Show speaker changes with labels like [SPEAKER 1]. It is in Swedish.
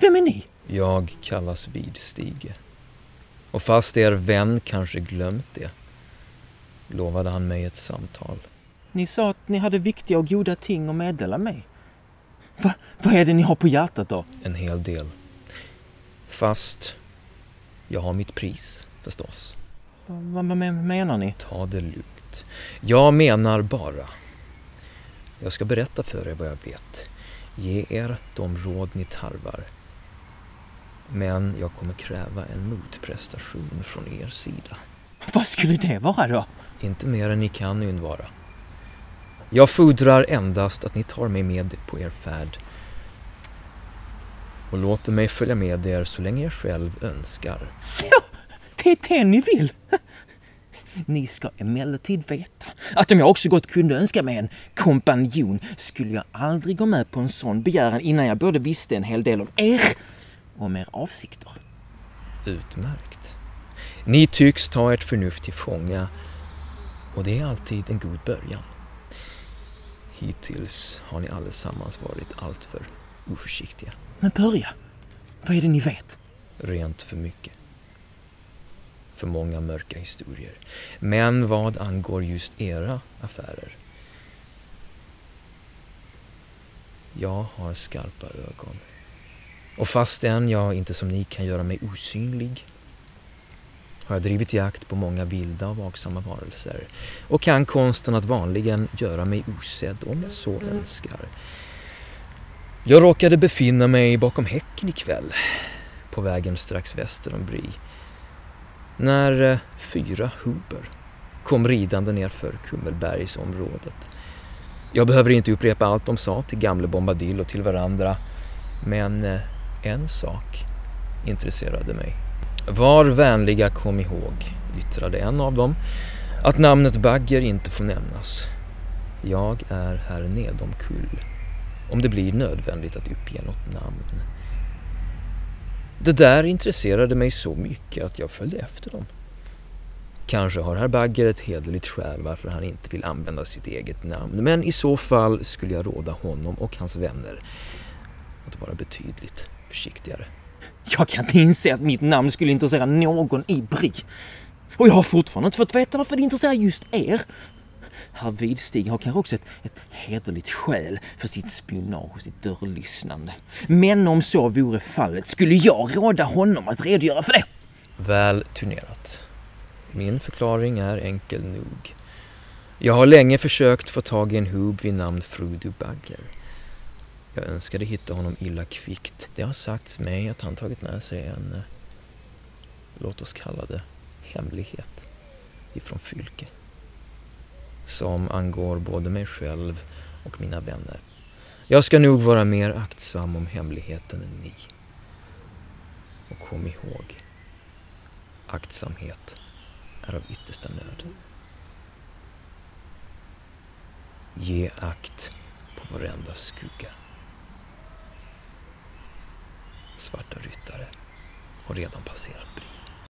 [SPEAKER 1] Vem är ni?
[SPEAKER 2] Jag kallas Vidstige. Och fast er vän kanske glömt det, lovade han mig ett samtal.
[SPEAKER 1] Ni sa att ni hade viktiga och goda ting att meddela mig. Va, vad är det ni har på hjärtat då?
[SPEAKER 2] En hel del. Fast jag har mitt pris, förstås.
[SPEAKER 1] Vad menar ni?
[SPEAKER 2] Ta det lugnt. Jag menar bara. Jag ska berätta för er vad jag vet. Ge er de råd ni tarvar. Men jag kommer kräva en motprestation från er sida.
[SPEAKER 1] Vad skulle det vara då?
[SPEAKER 2] Inte mer än ni kan undvara. Jag fordrar endast att ni tar mig med på er färd och låter mig följa med er så länge jag själv önskar.
[SPEAKER 1] Så, det är det ni vill? Ni ska emellertid veta att om jag också gott kunde önska mig en kompanjon skulle jag aldrig gå med på en sån begäran innan jag både visste en hel del om er om era avsikter.
[SPEAKER 2] Utmärkt. Ni tycks ta ert förnuft till fånga och det är alltid en god början. Hittills har ni allesammans varit alltför oförsiktiga.
[SPEAKER 1] Men börja. Vad är det ni vet?
[SPEAKER 2] Rent för mycket. För många mörka historier. Men vad angår just era affärer? Jag har skarpa ögon. Och fastän jag inte som ni kan göra mig osynlig har jag drivit jakt på många vilda och vaksamma varelser och kan konsten att vanligen göra mig osedd om jag så önskar. Jag råkade befinna mig bakom häcken ikväll på vägen strax väster om Bry när eh, fyra Huber kom ridande nerför Kummelbergsområdet. Jag behöver inte upprepa allt de sa till gamle Bombadil och till varandra men eh, en sak intresserade mig. Var vänliga kom ihåg, yttrade en av dem, att namnet Bagger inte får nämnas. Jag är här Nedomkull, om det blir nödvändigt att uppge något namn. Det där intresserade mig så mycket att jag följde efter dem. Kanske har herr Bagger ett hederligt skäl varför han inte vill använda sitt eget namn, men i så fall skulle jag råda honom och hans vänner att vara betydligt försiktigare.
[SPEAKER 1] Jag kan inte inse att mitt namn skulle intressera någon i Bri. Och jag har fortfarande inte fått veta varför det intresserar just er. Herr Widstig har kanske också ett, ett hederligt skäl för sitt spionage och sitt dörrlyssnande. Men om så vore fallet skulle jag råda honom att redogöra för det.
[SPEAKER 2] Väl turnerat. Min förklaring är enkel nog. Jag har länge försökt få tag i en hub vid namn Frodo Bagger. Jag önskade hitta honom illa kvickt. Det har sagts mig att han tagit med sig en, eh, låt oss kalla det, hemlighet ifrån Fylke. Som angår både mig själv och mina vänner. Jag ska nog vara mer aktsam om hemligheten än ni. Och kom ihåg, aktsamhet är av yttersta nöd. Ge akt på varenda skugga. Svarta ryttare har redan passerat Bry.